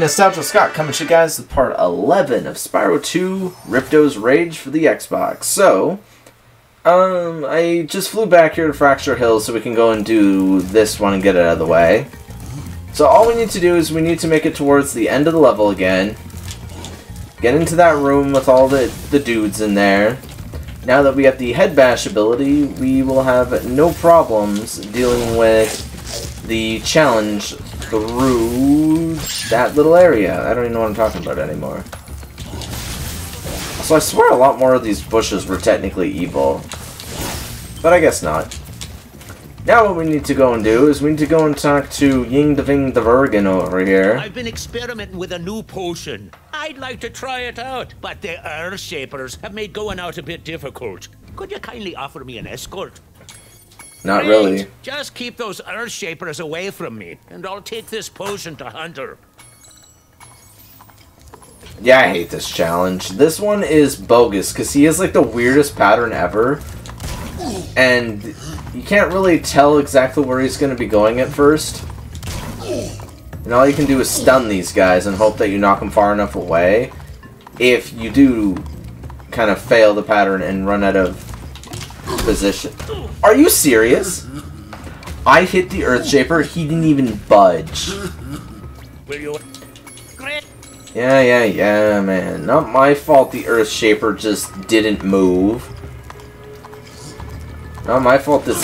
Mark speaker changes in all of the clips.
Speaker 1: Nostalgia Scott coming to you guys with part 11 of Spyro 2 Ripto's Rage for the Xbox. So, um, I just flew back here to Fracture Hill so we can go and do this one and get it out of the way. So all we need to do is we need to make it towards the end of the level again. Get into that room with all the, the dudes in there. Now that we have the head bash ability, we will have no problems dealing with the challenge through that little area. I don't even know what I'm talking about anymore. So I swear a lot more of these bushes were technically evil. But I guess not. Now what we need to go and do is we need to go and talk to Ying Deving the Vergen over here.
Speaker 2: I've been experimenting with a new potion. I'd like to try it out, but the Earth Shapers have made going out a bit difficult. Could you kindly offer me an escort?
Speaker 1: Not
Speaker 2: Great.
Speaker 1: really.
Speaker 2: Just keep those Earth Shapers away from me, and I'll take this potion to Hunter.
Speaker 1: Yeah, I hate this challenge. This one is bogus because he has like the weirdest pattern ever. And you can't really tell exactly where he's going to be going at first. And all you can do is stun these guys and hope that you knock them far enough away. If you do kind of fail the pattern and run out of position. Are you serious? I hit the Earth Shaper, he didn't even budge. Yeah, yeah, yeah, man. Not my fault the Earth Shaper just didn't move. Not my fault this...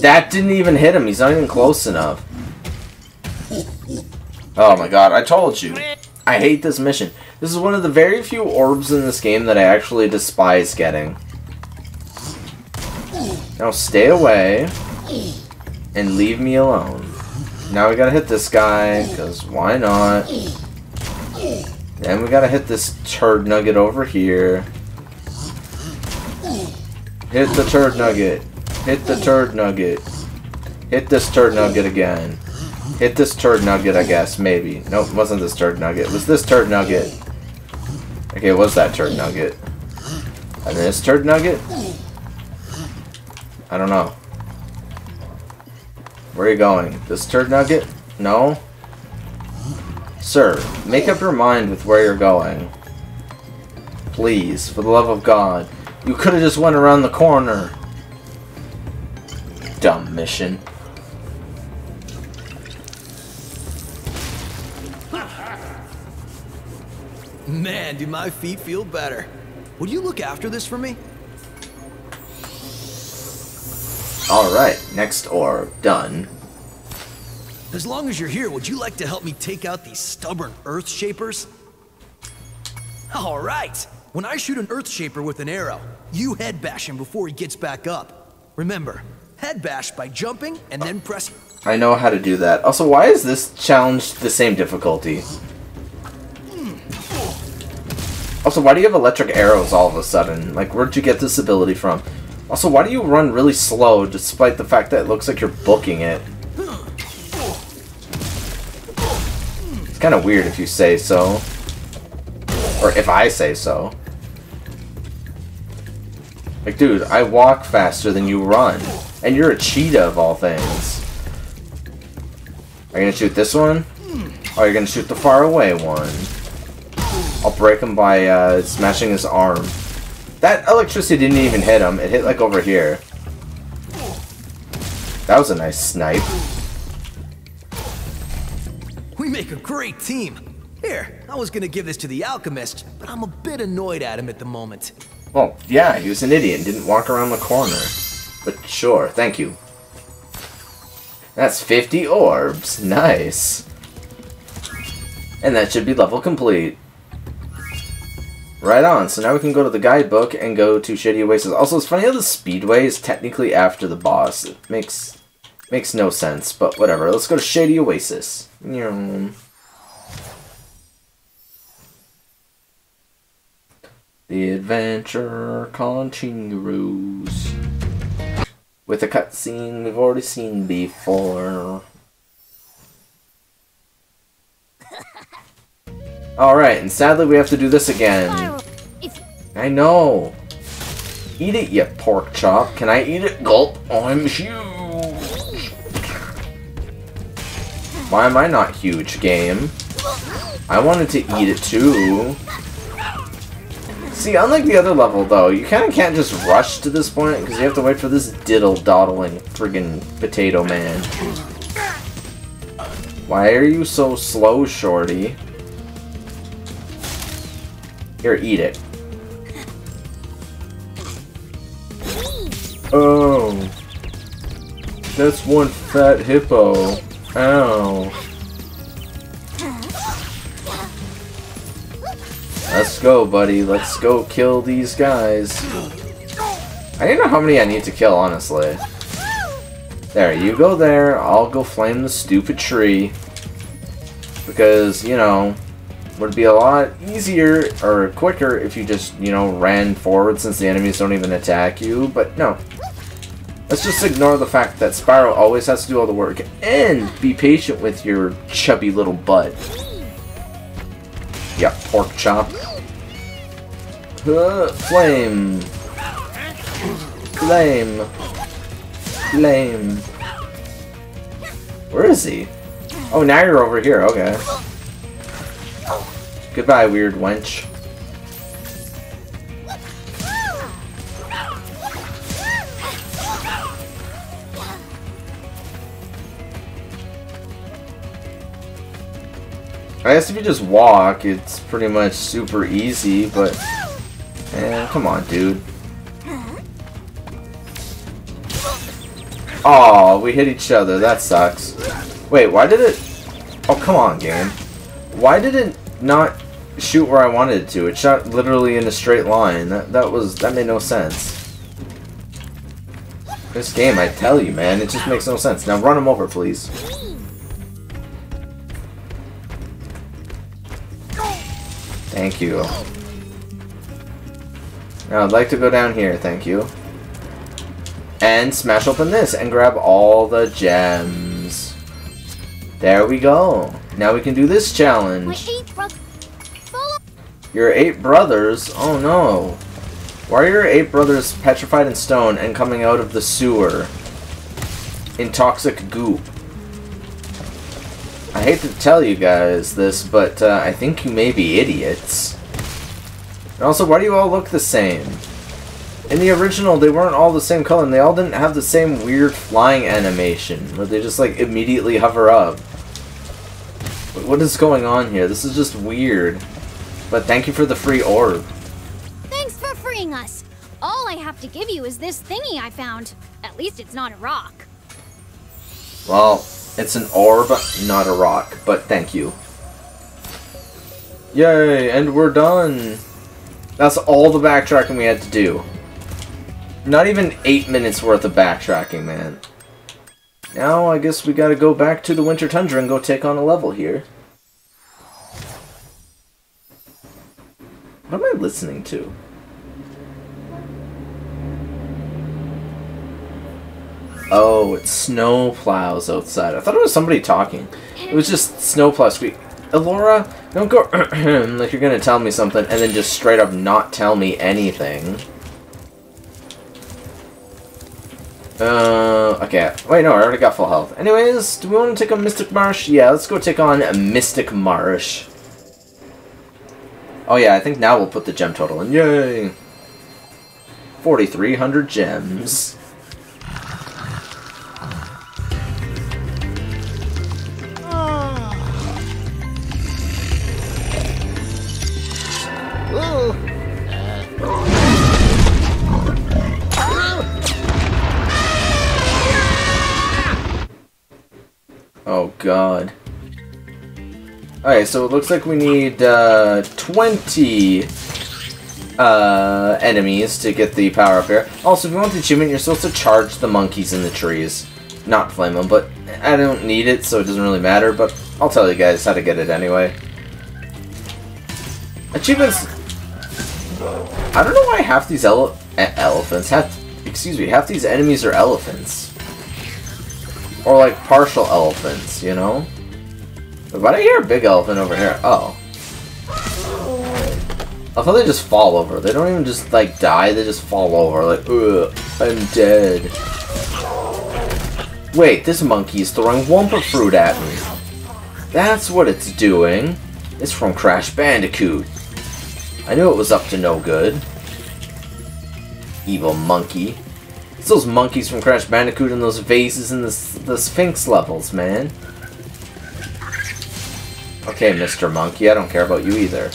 Speaker 1: That didn't even hit him. He's not even close enough. Oh my god, I told you. I hate this mission. This is one of the very few orbs in this game that I actually despise getting. Now stay away and leave me alone. Now we gotta hit this guy, because why not? Then we gotta hit this turd nugget over here. Hit the turd nugget. Hit the turd nugget. Hit this turd nugget again. Hit this turd nugget, I guess, maybe. Nope, it wasn't this turd nugget. It was this turd nugget. Okay, it was that turd nugget. And this turd nugget? I don't know. Where are you going? This turd nugget? No? Sir, make up your mind with where you're going. Please, for the love of God. You could have just went around the corner. Dumb mission.
Speaker 3: Man, do my feet feel better. Would you look after this for me?
Speaker 1: Alright, next orb. Done.
Speaker 3: As long as you're here, would you like to help me take out these stubborn Earth Shapers? All right. When I shoot an Earth Shaper with an arrow, you head bash him before he gets back up. Remember, head bash by jumping and then press.
Speaker 1: I know how to do that. Also, why is this challenge the same difficulty? Also, why do you have electric arrows all of a sudden? Like, where'd you get this ability from? Also, why do you run really slow despite the fact that it looks like you're booking it? It's kind of weird if you say so. Or if I say so. Like, dude, I walk faster than you run. And you're a cheetah of all things. Are you gonna shoot this one? Oh, or are you gonna shoot the far away one? I'll break him by uh, smashing his arm. That electricity didn't even hit him. It hit like over here. That was a nice snipe.
Speaker 3: We make a great team. Here, I was gonna give this to the alchemist, but I'm a bit annoyed at him at the moment.
Speaker 1: Well, yeah, he was an idiot and didn't walk around the corner. But sure, thank you. That's 50 orbs. Nice. And that should be level complete. Right on, so now we can go to the guidebook and go to Shady Oasis. Also, it's funny how the Speedway is technically after the boss. It makes makes no sense, but whatever. Let's go to Shady Oasis. The adventure continues. With a cutscene we've already seen before. Alright, and sadly we have to do this again. I know. Eat it, you pork chop. Can I eat it? Gulp. I'm huge. Why am I not huge, game? I wanted to eat it too. See, unlike the other level, though, you kind of can't just rush to this point, because you have to wait for this diddle-doddling friggin' potato man. Why are you so slow, Shorty? Here, eat it. Oh. That's one fat hippo. Ow. Let's go, buddy. Let's go kill these guys. I don't know how many I need to kill, honestly. There, you go there. I'll go flame the stupid tree. Because, you know, would be a lot easier or quicker if you just, you know, ran forward since the enemies don't even attack you. But no. Let's just ignore the fact that Spyro always has to do all the work and be patient with your chubby little butt. Yeah, pork chop. Uh, flame. Flame. Flame. Where is he? Oh, now you're over here. Okay. Goodbye, weird wench. I guess if you just walk, it's pretty much super easy, but... Man, come on, dude. Oh, we hit each other. That sucks. Wait, why did it... Oh, come on, game. Why did it not shoot where I wanted to? It shot literally in a straight line. That, that was... That made no sense. This game, I tell you, man, it just makes no sense. Now run him over, please. Thank you. Now I'd like to go down here, thank you. And smash open this and grab all the gems. There we go. Now we can do this challenge. Your eight brothers? Oh no. Why are your eight brothers petrified in stone and coming out of the sewer? In toxic goop. I hate to tell you guys this, but uh, I think you may be idiots. And also, why do you all look the same? In the original, they weren't all the same color, and they all didn't have the same weird flying animation, where they just, like, immediately hover up. What is going on here? This is just weird. But thank you for the free orb.
Speaker 4: Thanks for freeing us. All I have to give you is this thingy I found. At least it's not a rock.
Speaker 1: Well, it's an orb, not a rock, but thank you. Yay, and we're done. That's all the backtracking we had to do. Not even eight minutes worth of backtracking, man. Now, I guess we gotta go back to the Winter Tundra and go take on a level here. What am I listening to? Oh, it's snow plows outside. I thought it was somebody talking. It was just snow plows. Elora, don't go like you're gonna tell me something and then just straight up not tell me anything. Uh, okay. Wait, no, I already got full health. Anyways, do we want to take on Mystic Marsh? Yeah, let's go take on Mystic Marsh. Oh yeah, I think now we'll put the gem total in. Yay! 4,300 gems. Oh god. Okay, so it looks like we need uh, 20 uh, enemies to get the power up here. Also, if you want the achievement, you're supposed to charge the monkeys in the trees. Not flame them, but I don't need it, so it doesn't really matter, but I'll tell you guys how to get it anyway. Achievements... I don't know why half these ele elephants, half, excuse me, half these enemies are elephants. Or like partial elephants, you know? Why do I hear a big elephant over here? Oh. I thought they just fall over. They don't even just like die, they just fall over. Like, ugh, I'm dead. Wait, this monkey is throwing Wumpa fruit at me. That's what it's doing. It's from Crash Bandicoot. I knew it was up to no good. Evil monkey. It's those monkeys from Crash Bandicoot and those vases in the, the Sphinx levels, man. Okay, Mr. Monkey, I don't care about you either.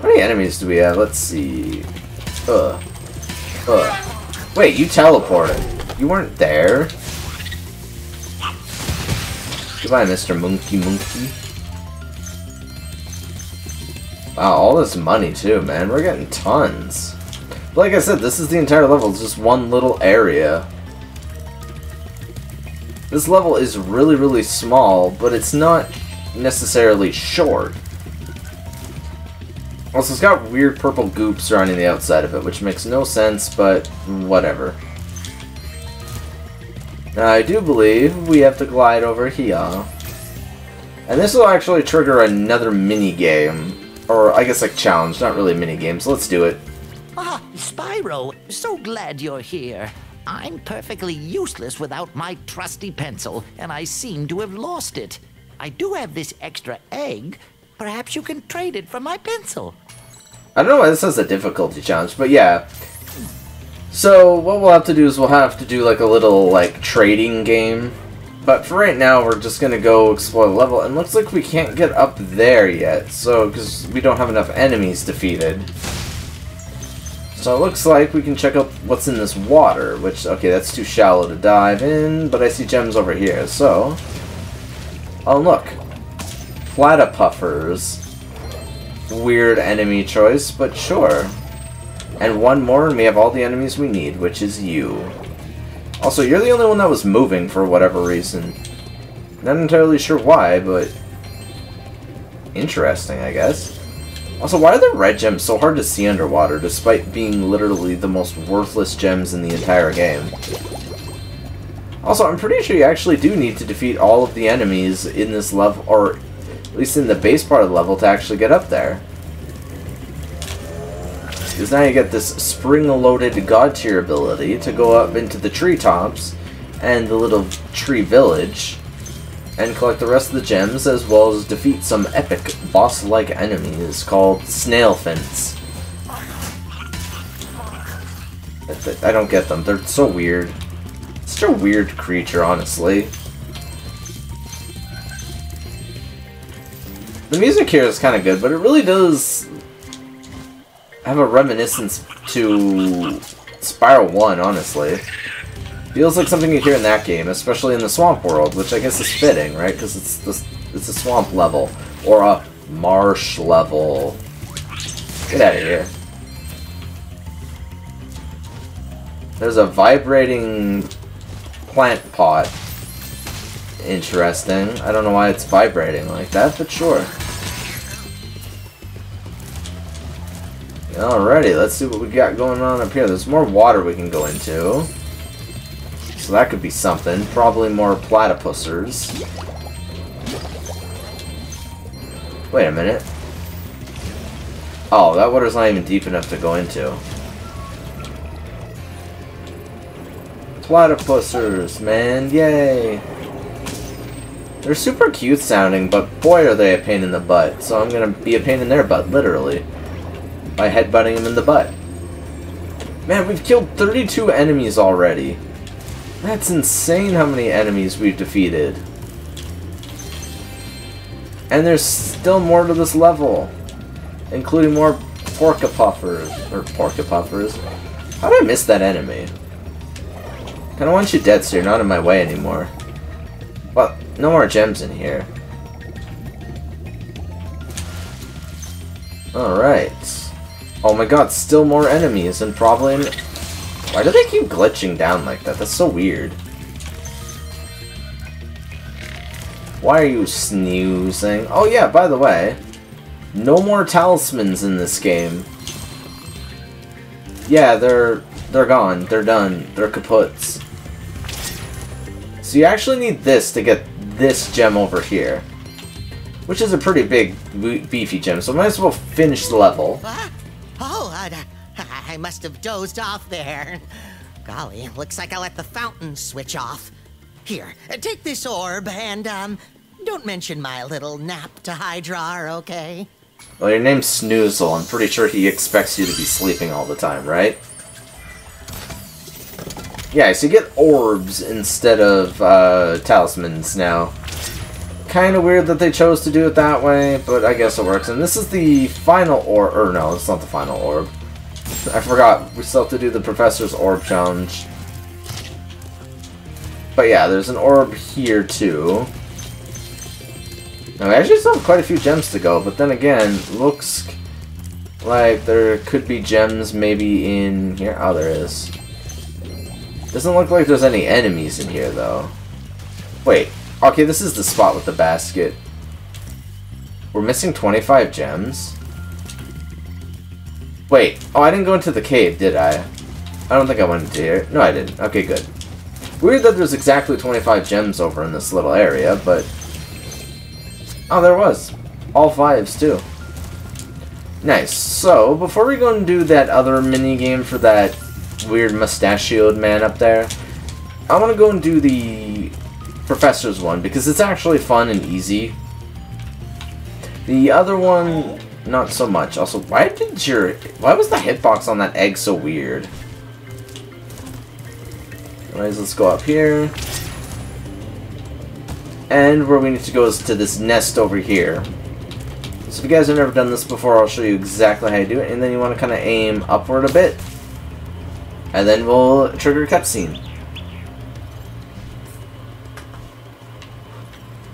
Speaker 1: How many enemies do we have? Let's see. Ugh. Ugh. Wait, you teleported. You weren't there. Goodbye, Mr. Monkey Monkey. Wow, all this money too, man. We're getting tons. But like I said, this is the entire level. It's just one little area. This level is really, really small, but it's not necessarily short. Also, it's got weird purple goop surrounding the outside of it, which makes no sense, but whatever. Now, I do believe we have to glide over here. And this will actually trigger another mini game. Or, I guess, like, challenge. Not really mini games. Let's do it.
Speaker 5: Ah, Spyro, so glad you're here. I'm perfectly useless without my trusty pencil, and I seem to have lost it. I do have this extra egg. Perhaps you can trade it for my pencil.
Speaker 1: I don't know why this has a difficulty challenge, but yeah. So, what we'll have to do is we'll have to do like a little like trading game. But for right now, we're just gonna go explore the level, and looks like we can't get up there yet, so, because we don't have enough enemies defeated. So it looks like we can check out what's in this water, which, okay, that's too shallow to dive in, but I see gems over here, so... Oh, look. Platypuffers. Weird enemy choice, but sure. And one more, and we have all the enemies we need, which is you. Also, you're the only one that was moving for whatever reason. Not entirely sure why, but... Interesting, I guess. Also, why are the red gems so hard to see underwater, despite being literally the most worthless gems in the entire game? Also, I'm pretty sure you actually do need to defeat all of the enemies in this level, or at least in the base part of the level, to actually get up there. Because now you get this spring-loaded god tier ability to go up into the treetops and the little tree village and collect the rest of the gems as well as defeat some epic boss-like enemies called Snailfints. I don't get them. They're so weird. A weird creature, honestly. The music here is kind of good, but it really does have a reminiscence to Spyro 1, honestly. Feels like something you hear in that game, especially in the swamp world, which I guess is fitting, right? Because it's this, it's a swamp level or a marsh level. Get out of here. There's a vibrating plant pot. Interesting. I don't know why it's vibrating like that, but sure. Alrighty, let's see what we got going on up here. There's more water we can go into. So that could be something. Probably more platypussers. Wait a minute. Oh, that water's not even deep enough to go into. Platypussers, man, yay! They're super cute sounding, but boy are they a pain in the butt. So I'm gonna be a pain in their butt, literally. By headbutting them in the butt. Man, we've killed 32 enemies already. That's insane how many enemies we've defeated. And there's still more to this level. Including more Porcupuffers. Or Porcupuffers. How did I miss that enemy? Kinda want you dead so you're not in my way anymore. Well, no more gems in here. Alright. Oh my god, still more enemies and probably... Why do they keep glitching down like that? That's so weird. Why are you snoozing? Oh yeah, by the way, no more talismans in this game. Yeah, they're they're gone. They're done. They're kaputs. So you actually need this to get this gem over here. Which is a pretty big, beefy gem, so I might as well finish the level.
Speaker 6: Oh, I, I must have dozed off there. Golly, looks like I let the fountain switch off. Here, take this orb and, um, Don't mention my little nap to Hydrar, okay?
Speaker 1: Well, your name's Snoozle. I'm pretty sure he expects you to be sleeping all the time, right? Yeah, so you get orbs instead of uh, talismans now. Kind of weird that they chose to do it that way, but I guess it works. And this is the final orb, or no, it's not the final orb. I forgot, we still have to do the Professor's Orb Challenge. But yeah, there's an orb here too. Now, we actually still have quite a few gems to go, but then again, looks like there could be gems maybe in here. Oh, there is. Doesn't look like there's any enemies in here, though. Wait. Okay, this is the spot with the basket. We're missing 25 gems? Wait. Oh, I didn't go into the cave, did I? I don't think I went into here. No, I didn't. Okay, good. Weird that there's exactly 25 gems over in this little area, but... Oh, there was. All fives, too. Nice. So, before we go and do that other mini game for that weird mustachioed man up there, I want to go and do the Professor's one, because it's actually fun and easy. The other one, not so much. Also, why did your... Why was the hitbox on that egg so weird? Anyways, let's go up here. And where we need to go is to this nest over here. So if you guys have never done this before, I'll show you exactly how you do it. And then you want to kind of aim upward a bit. And then we'll trigger cutscene.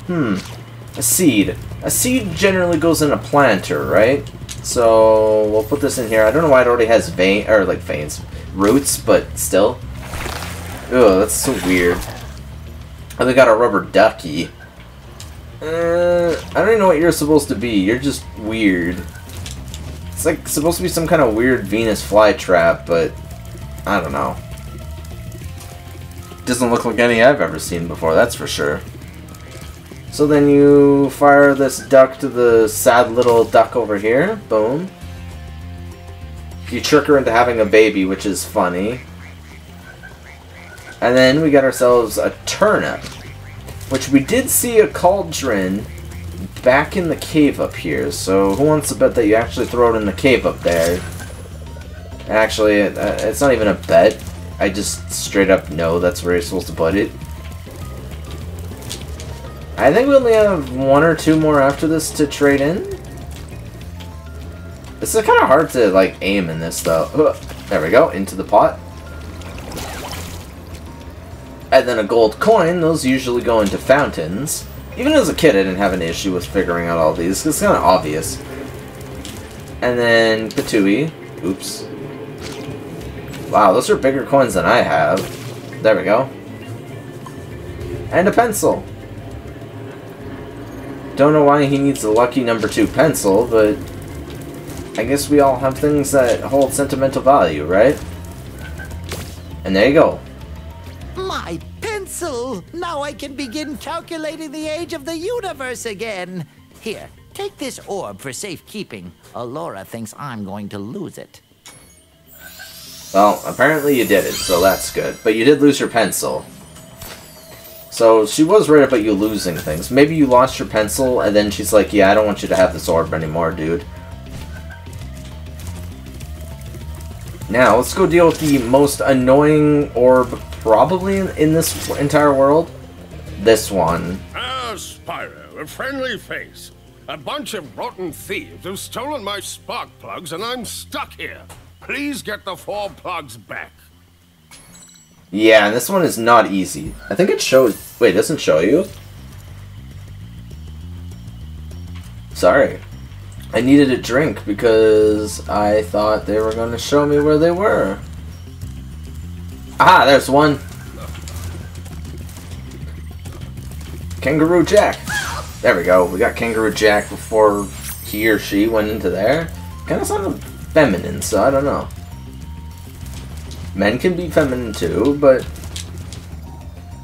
Speaker 1: Hmm. A seed. A seed generally goes in a planter, right? So we'll put this in here. I don't know why it already has vein or like veins, roots, but still. Ugh, that's so weird. And they got a rubber ducky. Uh, I don't even know what you're supposed to be. You're just weird. It's like supposed to be some kind of weird Venus flytrap, but I don't know. Doesn't look like any I've ever seen before, that's for sure. So then you fire this duck to the sad little duck over here. Boom. You trick her into having a baby, which is funny. And then we got ourselves a turnip, which we did see a cauldron back in the cave up here. So who wants to bet that you actually throw it in the cave up there? Actually, uh, it's not even a bet. I just straight up know that's where you're supposed to put it. I think we only have one or two more after this to trade in. This is kind of hard to like aim in this though. There we go, into the pot. And then a gold coin, those usually go into fountains. Even as a kid, I didn't have an issue with figuring out all these, it's kind of obvious. And then Patui. Oops. Wow, those are bigger coins than I have. There we go. And a pencil. Don't know why he needs a lucky number two pencil, but I guess we all have things that hold sentimental value, right? And there you go.
Speaker 5: My pencil! Now I can begin calculating the age of the universe again. Here, take this orb for safekeeping. Elora thinks I'm going to lose it.
Speaker 1: Well, apparently you did it, so that's good. But you did lose your pencil. So she was right about you losing things. Maybe you lost your pencil, and then she's like, yeah, I don't want you to have this orb anymore, dude. Now, let's go deal with the most annoying orb probably in, this entire world. This one.
Speaker 7: Ah, Spyro, a friendly face. A bunch of rotten thieves have stolen my spark plugs and I'm stuck here. Please get the four plugs back.
Speaker 1: Yeah, and this one is not easy. I think it shows... Wait, it doesn't show you? Sorry. I needed a drink because I thought they were going to show me where they were. Ah, there's one. Kangaroo Jack. There we go. We got Kangaroo Jack before he or she went into there. Kind of sounded feminine, so I don't know. Men can be feminine too, but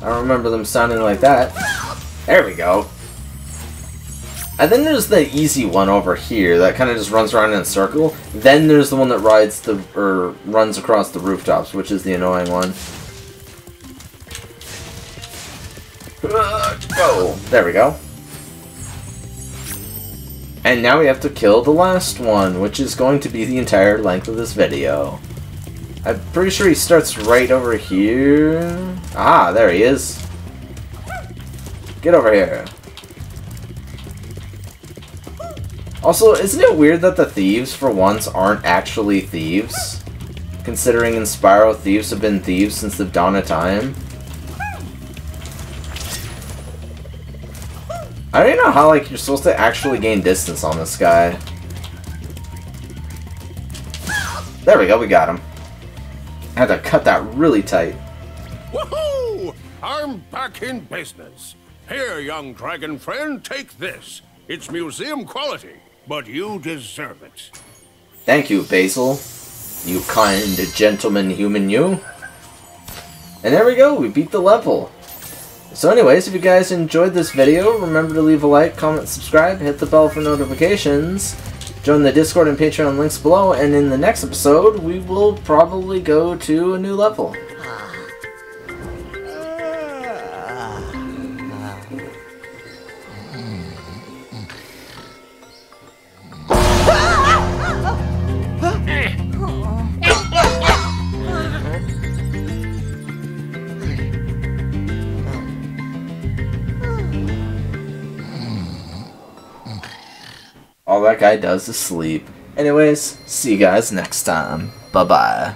Speaker 1: I don't remember them sounding like that. There we go. And then there's the easy one over here that kind of just runs around in a circle. Then there's the one that rides the or runs across the rooftops, which is the annoying one. Uh, oh, there we go. And now we have to kill the last one, which is going to be the entire length of this video. I'm pretty sure he starts right over here. Ah, there he is. Get over here. Also, isn't it weird that the thieves, for once, aren't actually thieves? Considering in Spyro, thieves have been thieves since the dawn of time. I don't even know how, like, you're supposed to actually gain distance on this guy. There we go, we got him. I had to cut that really tight.
Speaker 7: Woohoo! I'm back in business. Here, young dragon friend, take this. It's museum quality, but you deserve it.
Speaker 1: Thank you, Basil. You kind gentleman human you. And there we go, we beat the level. So anyways, if you guys enjoyed this video, remember to leave a like, comment, subscribe, hit the bell for notifications, join the Discord and Patreon links below, and in the next episode, we will probably go to a new level. That guy does is sleep. Anyways, see you guys next time. Bye bye.